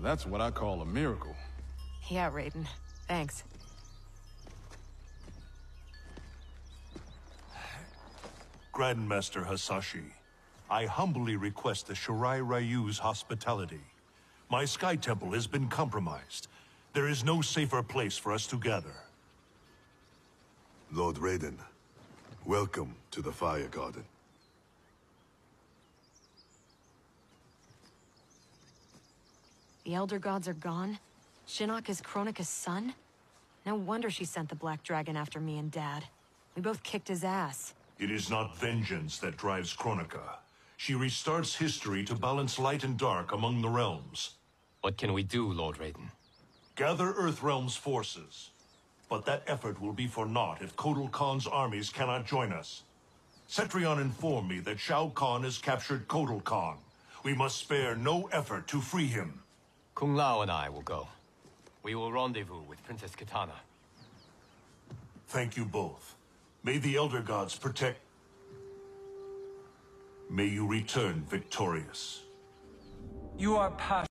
Now that's what I call a miracle. Yeah, Raiden. Thanks. Grandmaster Hasashi, I humbly request the Shirai Ryu's hospitality. My Sky Temple has been compromised. There is no safer place for us to gather. Lord Raiden, welcome to the Fire Garden. The Elder Gods are gone? Shinnok is Kronika's son? No wonder she sent the Black Dragon after me and Dad. We both kicked his ass. It is not vengeance that drives Kronika. She restarts history to balance light and dark among the realms. What can we do, Lord Raiden? Gather Earthrealm's forces. But that effort will be for naught if Kotal Khan's armies cannot join us. Cetrion informed me that Shao Kahn has captured Kotal Khan. We must spare no effort to free him. Kung Lao and I will go. We will rendezvous with Princess Kitana. Thank you both. May the Elder Gods protect... May you return victorious. You are passionate.